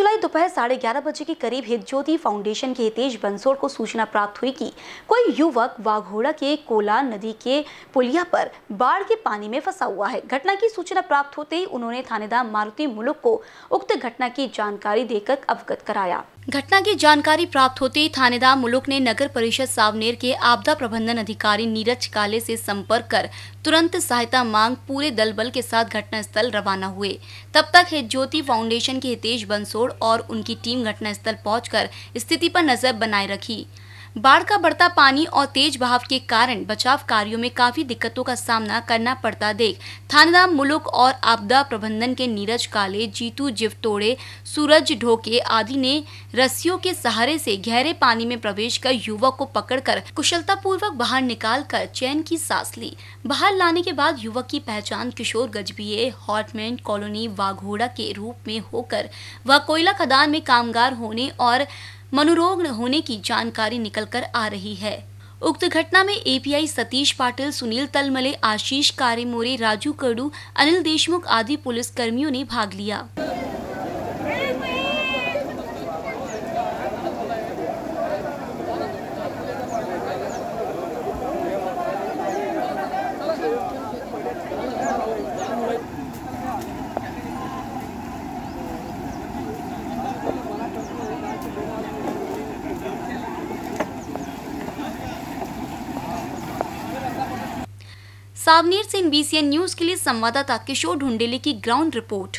दोपहर साढ़े ग्यारह बजे के करीब हित ज्योति फाउंडेशन के हितेश बंसोड़ को सूचना प्राप्त हुई कि कोई युवक वाघोड़ा के कोला नदी के पुलिया पर बाढ़ के पानी में फंसा हुआ है। घटना की सूचना प्राप्त होते ही उन्होंने थानेदार मारुति मुलुक को उक्त घटना की जानकारी देकर अवगत कराया। घटना की जानकारी प्राप्त होते ही थानेदार मुलुक ने नगर परिषद सावनेर के आपदा प्रबंधन अधिकारी नीरज काले से संपर्क कर तुरंत सहायता मांग पूरे दल बल के साथ घटनास्थल रवाना हुए। तब तक हित ज्योति फाउंडेशन के हितेश बंसोड़ और उनकी टीम घटनास्थल पहुंचकर स्थिति पर नज़र बनाए रखी। बाढ़ का बढ़ता पानी और तेज बहाव के कारण बचाव कार्यों में काफ़ी दिक्कतों का सामना करना पड़ता देख। थानेदार मुलुक और आपदा प्रबंधन के नीरज काले, जीतू जिवतोड़े, सूरज ढोके आदि ने रस्सियों के सहारे से गहरे पानी में प्रवेश कर युवक को पकड़कर कुशलतापूर्वक बाहर निकाल कर चैन की सांस ली। बाहर लाने के बाद युवक की पहचान किशोर गजबिये, हॉटमैन कॉलोनी वाघोड़ा के रूप में होकर वह कोयला खदान में कामगार होने और मनोरोग होने की जानकारी निकल कर आ रही है। उक्त घटना में एपीआई सतीश पाटिल, सुनील तलमले, आशीष कारेमोरे, राजू कड़ू, अनिल देशमुख आदि पुलिस कर्मियों ने भाग लिया। सावनेर से एनबीसीएन न्यूज़ के लिए संवाददाता किशोर ढुंडेले की ग्राउंड रिपोर्ट।